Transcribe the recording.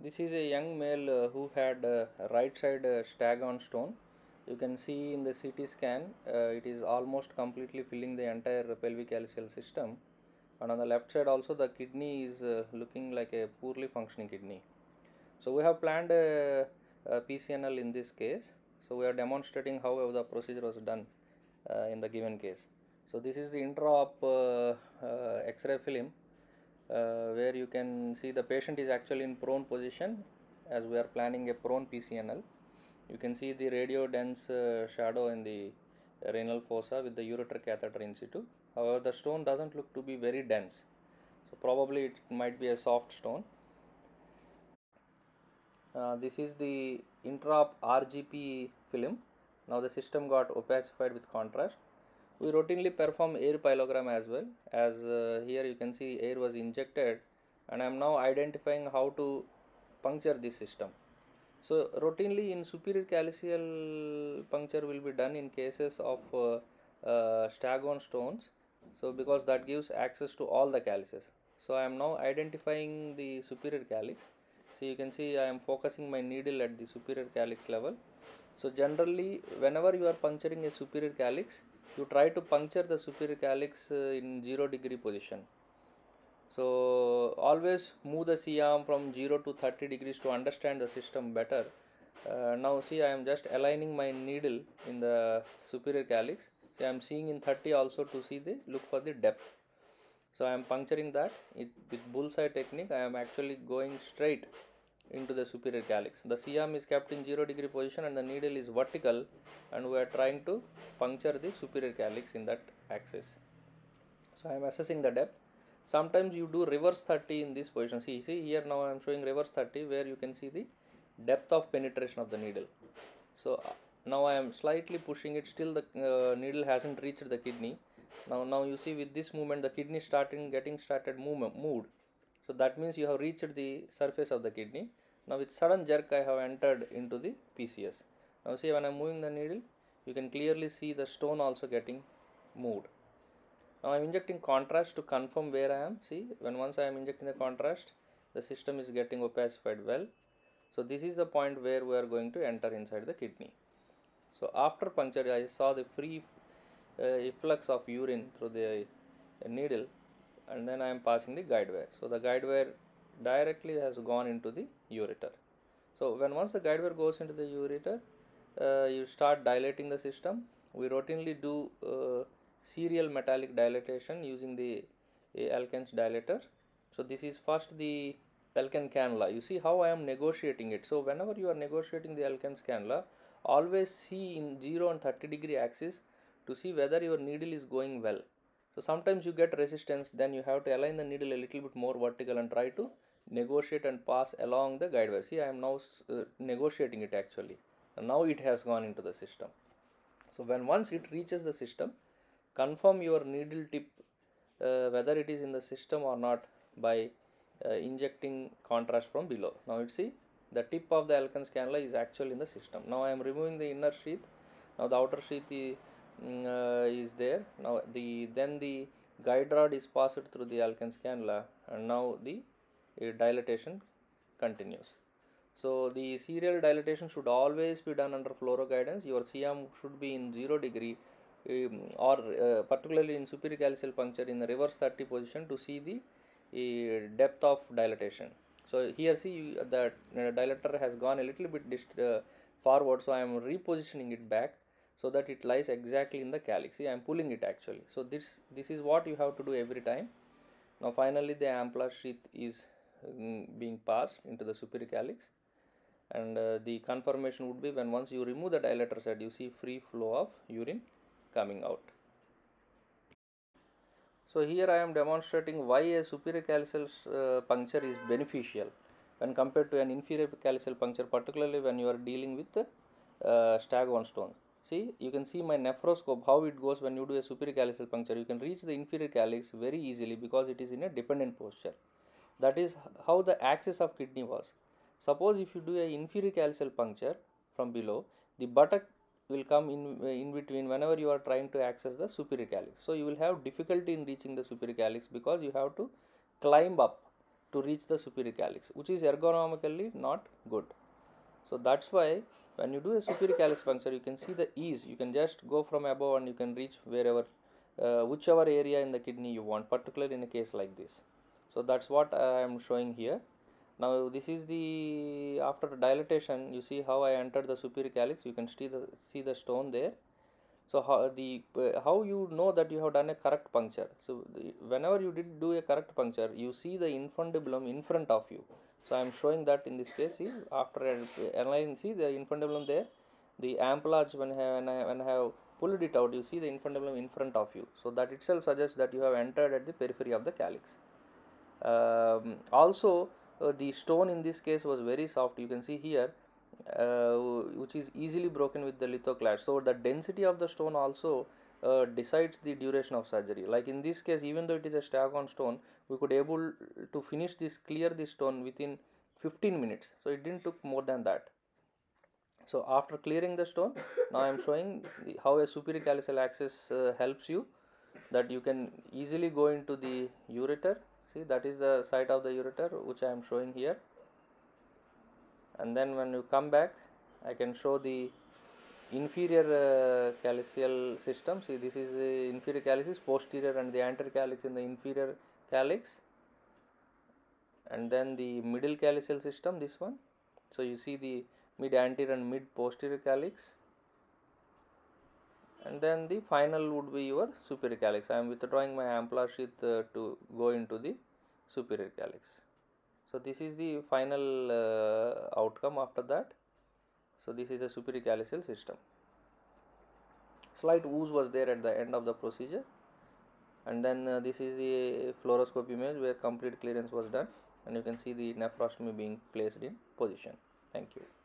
This is a young male uh, who had uh, right side uh, staghorn stone. You can see in the CT scan it is almost completely filling the entire pelvic calyceal system, and on the left side also the kidney is looking like a poorly functioning kidney. So we have planned a, a PCNL in this case. So we are demonstrating how the procedure was done uh, in the given case. So this is the intra-op uh, uh, X-ray film where you can see the patient is actually in prone position as we are planning a prone PCNL. You can see the radio dense uh, shadow in the renal fossa with the ureter catheter in situ. However, the stone doesn't look to be very dense. So probably it might be a soft stone. Uh, this is the intra RGP film. Now the system got opacified with contrast. We routinely perform air pyelogram as well as uh, here you can see air was injected and I am now identifying how to puncture this system. So routinely in superior calyceal puncture will be done in cases of uh, uh, staghorn stones. So because that gives access to all the calyces. So I am now identifying the superior calyx. So you can see I am focusing my needle at the superior calyx level. So generally whenever you are puncturing a superior calyx, you try to puncture the superior calyx uh, in 0 degree position. So always move the C arm from 0 to 30 degrees to understand the system better. Uh, now see I am just aligning my needle in the superior calyx. See I am seeing in 30 also to see the look for the depth. So I am puncturing that it, with bullseye technique. I am actually going straight into the superior calyx. The C arm is kept in 0 degree position and the needle is vertical and we are trying to puncture the superior calyx in that axis. So I am assessing the depth. Sometimes you do reverse 30 in this position. See, see here now I am showing reverse 30 where you can see the depth of penetration of the needle. So uh, now I am slightly pushing it still the uh, needle hasn't reached the kidney. Now now you see with this movement the kidney starting getting started movement moved. So that means you have reached the surface of the kidney. Now with sudden jerk I have entered into the PCS. Now see when I am moving the needle you can clearly see the stone also getting moved. Now I am injecting contrast to confirm where I am. See when once I am injecting the contrast the system is getting opacified well. So this is the point where we are going to enter inside the kidney. So after puncture I saw the free uh, efflux of urine through the uh, needle and then I am passing the guide wire. So the guide wire directly has gone into the ureter. So when once the guide wire goes into the ureter, uh, you start dilating the system. We routinely do uh, serial metallic dilatation using the uh, dilator. So this is first the Alken cannula. You see how I am negotiating it. So whenever you are negotiating the Alken's cannula, always see in 0 and 30 degree axis to see whether your needle is going well. So sometimes you get resistance, then you have to align the needle a little bit more vertical and try to negotiate and pass along the guide wire. See, I am now uh, negotiating it actually. And now it has gone into the system. So when once it reaches the system, confirm your needle tip uh, whether it is in the system or not by uh, injecting contrast from below. Now you see the tip of the Alken's cannula is actually in the system. Now I am removing the inner sheath. Now the outer sheath is, uh, is there. Now the then the guide rod is passed through the Alken's cannula and now the dilatation continues. So the serial dilatation should always be done under fluoro guidance. Your C arm should be in 0 degree um, or uh, particularly in superior calyceal puncture in the reverse 30 position to see the uh, depth of dilatation. So here see the uh, dilator has gone a little bit uh, forward so I am repositioning it back so that it lies exactly in the calyx. See I am pulling it actually. So this this is what you have to do every time. Now finally the Amplatz sheath is being passed into the superior calyx and uh, the confirmation would be when once you remove the dilator side you see free flow of urine coming out. So here I am demonstrating why a superior calyceal uh, puncture is beneficial when compared to an inferior calyceal puncture particularly when you are dealing with uh, staghorn stone. See you can see my nephroscope how it goes when you do a superior calyceal puncture you can reach the inferior calyx very easily because it is in a dependent posture. That is how the axis of kidney was. Suppose if you do a inferior calyceal puncture from below the buttock will come in in between whenever you are trying to access the superior calyx so you will have difficulty in reaching the superior calyx because you have to climb up to reach the superior calyx which is ergonomically not good. So that's why when you do a superior calyx puncture you can see the ease. You can just go from above and you can reach wherever uh, whichever area in the kidney you want particularly in a case like this so that's what i am showing here. Now this is the after dilatation you see how i entered the superior calyx. You can see the see the stone there. So how the uh, how you know that you have done a correct puncture? So the, whenever you did do a correct puncture you see the infundibulum in front of you. So i am showing that in this case see after analyzing see the infundibulum there? The Amplatz when I, when I, when I have pulled it out you see the infundibulum in front of you. So that itself suggests that you have entered at the periphery of the calyx um, also uh, the stone in this case was very soft. You can see here uh, which is easily broken with the lithoclast so the density of the stone also uh, decides the duration of surgery. Like in this case even though it is a staghorn stone we could able to finish this clear this stone within 15 minutes. So it didn't took more than that. So after clearing the stone now i am showing the, how a superior calyceal access uh, helps you that you can easily go into the ureter see that is the site of the ureter which i am showing here. And then when you come back I can show the inferior uh, system. See this is the inferior calyx posterior and the anterior calyx in the inferior calyx and then the middle calyceal system this one. So you see the mid anterior and mid posterior calyx and then the final would be your superior calyx. I am withdrawing my Amplatz sheath uh, to go into the superior calyx. So this is the final uh, outcome after that. So this is the superior calyceal system. Slight ooze was there at the end of the procedure. And then uh, this is the fluoroscope image where complete clearance was done. And you can see the nephrostomy being placed in position. Thank you